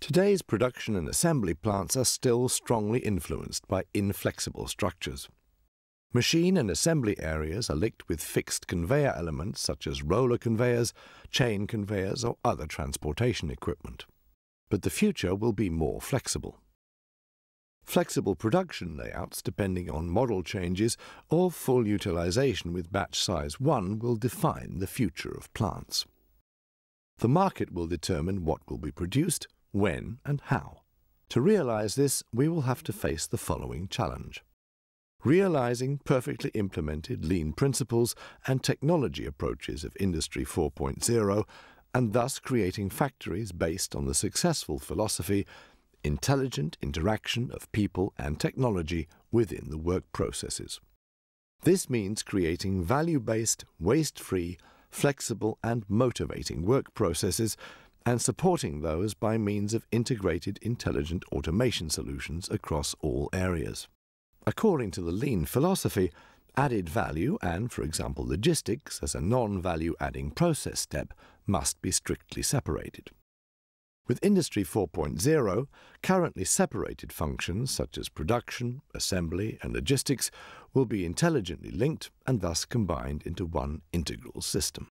Today's production and assembly plants are still strongly influenced by inflexible structures. Machine and assembly areas are linked with fixed conveyor elements such as roller conveyors, chain conveyors, or other transportation equipment. But the future will be more flexible. Flexible production layouts, depending on model changes or full utilization with batch size 1, will define the future of plants. The market will determine what will be produced, when, and how. To realize this, we will have to face the following challenge. Realizing perfectly implemented lean principles and technology approaches of Industry 4.0, and thus creating factories based on the successful philosophy intelligent interaction of people and technology within the work processes. This means creating value based, waste free, flexible, and motivating work processes and supporting those by means of integrated intelligent automation solutions across all areas. According to the lean philosophy, added value and, for example, logistics as a non value adding process step must be strictly separated. With Industry 4.0, currently separated functions such as production, assembly, and logistics will be intelligently linked and thus combined into one integral system.